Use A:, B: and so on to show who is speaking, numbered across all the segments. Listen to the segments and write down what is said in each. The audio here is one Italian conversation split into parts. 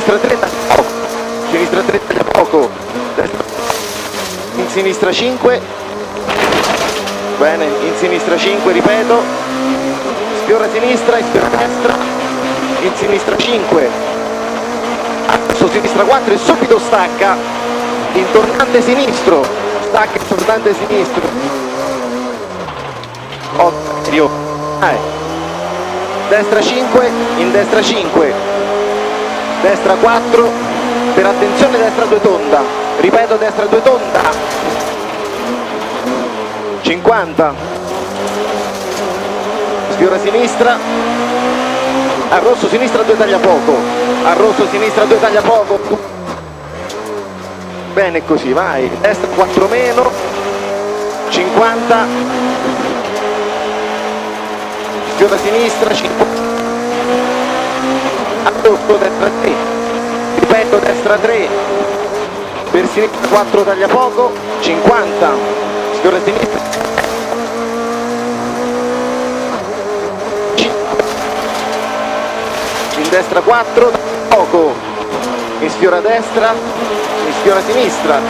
A: sinistra 3 taglia poco, sinistra 3 taglia poco, in sinistra 5, bene, in sinistra 5, ripeto, sfiora sinistra, sfiora destra, in sinistra 5, adesso sinistra 4 e subito stacca, in tornante sinistro, stacca in tornante sinistro, ottimo, Vai. destra 5, in destra 5, destra 4, per attenzione destra 2 tonda, ripeto destra 2 tonda, 50, sfiora sinistra, a rosso sinistra 2 taglia poco, a rosso sinistra 2 taglia poco, bene così, vai, destra 4 meno, 50, sfiora sinistra, 50, a rosso destra 3, ripeto destra 3, per sinistra 4 taglia poco, 50, sfiora sinistra, in destra 4, poco, in sfiora destra, in sfiora sinistra,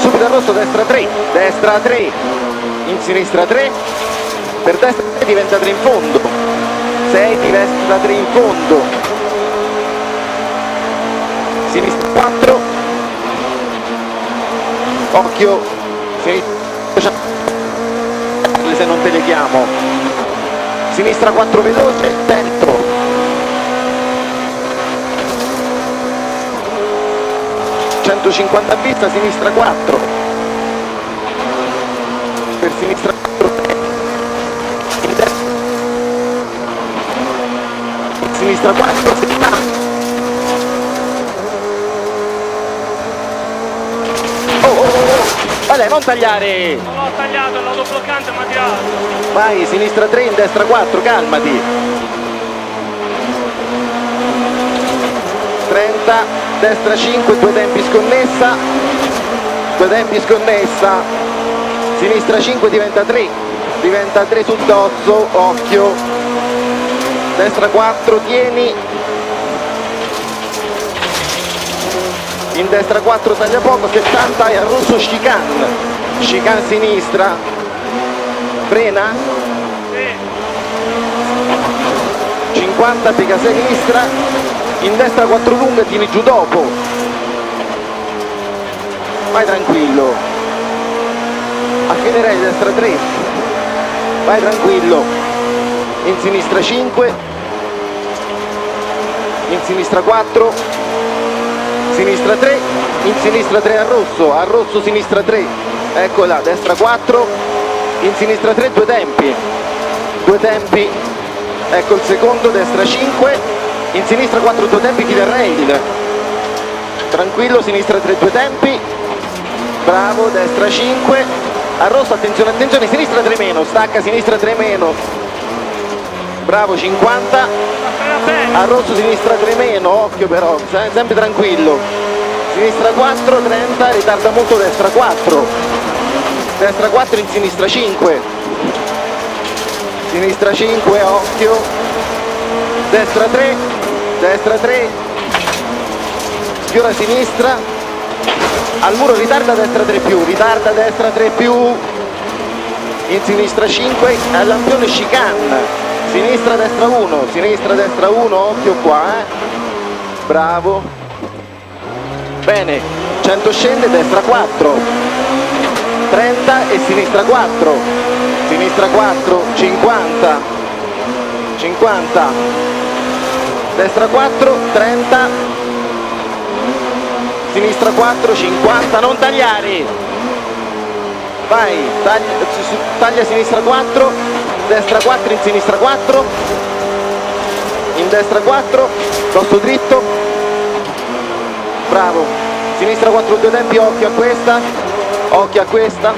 A: subito a rosso destra 3, destra 3, in sinistra 3, per destra 3 diventa 3 in fondo, 6 diventa 3 in fondo, sinistra 4, occhio, se non te le chiamo, sinistra 4 veloce, dentro, 150 a vista, sinistra 4 per sinistra 4 in destra in sinistra 4 70 oh, oh, oh. Vale, non tagliare.
B: Non l'ho tagliato, l'autobloccante mi ha tirato.
A: vai sinistra 3 in destra 4 calmati. 30 destra 5 due tempi sconnessa. Due tempi sconnessa. Sinistra 5 diventa 3 diventa 3 sul dozzo occhio destra 4 tieni. In destra 4 taglia poco 70 e a rosso chicane chicane sinistra. Frena.
B: Sì.
A: 50 piega sinistra. In destra 4 lunga tieni giù dopo. Vai tranquillo. Affinerei destra 3 vai tranquillo in sinistra 5 in sinistra 4 sinistra 3 in sinistra 3 a rosso. A rosso sinistra 3 eccola destra 4 in sinistra 3 due tempi. Due tempi. Ecco il secondo destra 5 in sinistra 4 due tempi killer rail. Tranquillo sinistra 3 due tempi. Bravo destra 5 a rosso attenzione attenzione sinistra 3 meno. Stacca sinistra 3 meno bravo 50
B: Appena bene.
A: a rosso sinistra 3 meno occhio però se- sempre tranquillo. Sinistra 4 30 ritarda molto destra 4 destra 4 in sinistra 5 sinistra 5 occhio. Destra 3 destra 3 sfiora sinistra. Al muro ritarda destra 3 più ritarda destra 3 più. In sinistra 5 al lampione chicane sinistra destra 1 sinistra destra 1 occhio qua eh. bravo. Bene. 100 scende destra 4 30 e sinistra 4 sinistra 4 50 50 destra 4 30 sinistra 4 50 non tagliare. Vai taglia, taglia sinistra 4 destra 4 in sinistra 4 in destra 4 dosso dritto. Bravo. Sinistra 4 due tempi occhio a questa. Occhio a questa.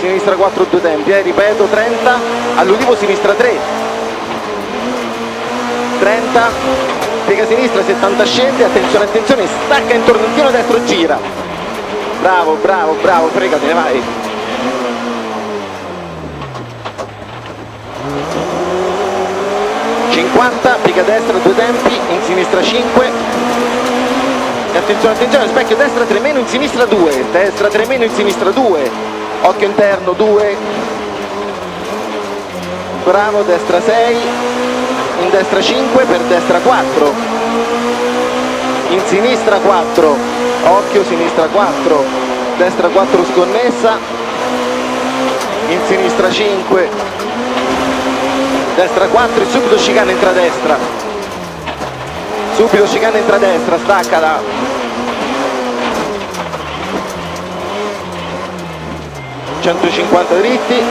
A: Sinistra 4 due tempi eh, ripeto 30 all'ulivo sinistra 3 30 piega sinistra 70 scende. Attenzione attenzione stacca in tornantino destro gira. Bravo bravo bravo fregatene vai 50, piega destra due tempi, in sinistra 5. E attenzione, attenzione, specchio destra 3 meno, in sinistra 2, destra 3 meno, in sinistra 2. Occhio interno 2. Bravo, destra 6, in destra 5 per destra 4. In sinistra 4, occhio sinistra 4, destra 4 sconnessa, in sinistra 5, destra 4 e subito chicane entra a destra. Subito chicane entra a destra staccala. ...150 dritti...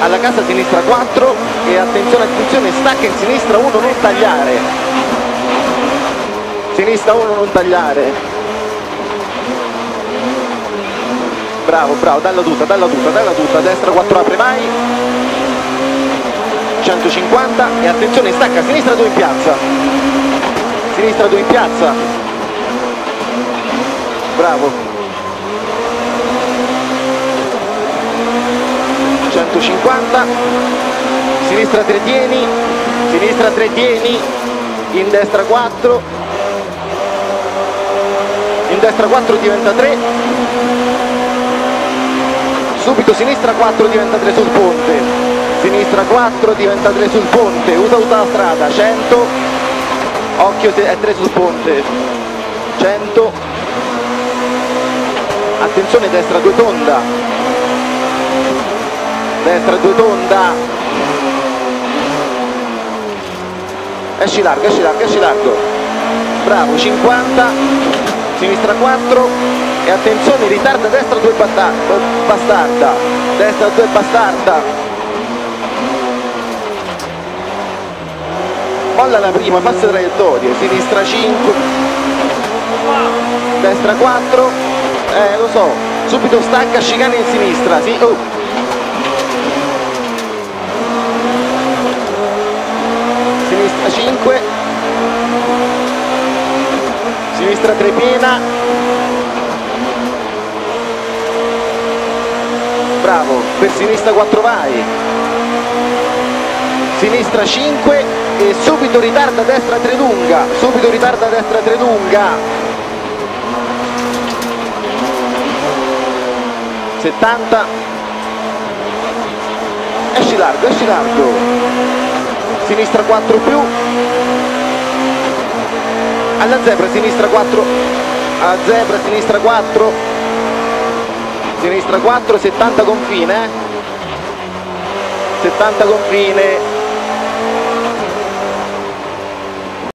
A: ...alla casa sinistra 4... ...e attenzione, attenzione, stacca in sinistra 1, non tagliare... ...sinistra 1, non tagliare... ...bravo, bravo, dalla tuta, dalla tuta, dalla tuta... ...destra 4 apre mai... 150 e attenzione stacca sinistra 2 in piazza. Sinistra 2 in piazza. Bravo. 150 sinistra 3 tieni. Sinistra 3 tieni. In destra 4 in destra 4 diventa 3 subito sinistra 4 diventa 3 sul ponte sinistra 4 diventa 3 sul ponte. Usa tutta la strada 100 occhio è 3 sul ponte. 100 attenzione destra 2 tonda. Destra 2 tonda. Esci largo esci largo esci largo. Bravo 50 sinistra 4 e attenzione ritarda destra 2 bastarda. Destra 2 bastarda molla la prima, passa traiettoria, sinistra 5, destra 4, eh lo so, subito stacca, chicane in sinistra, sì, oh. Sinistra 5, sinistra 3 piena, bravo, per sinistra 4 vai, sinistra 5 e subito ritarda a destra 3 lunga subito ritarda a destra 3 lunga 70 esci largo esci largo. Sinistra 4 più. Alla zebra sinistra 4 alla zebra sinistra 4 sinistra 4 70 confine 70 confine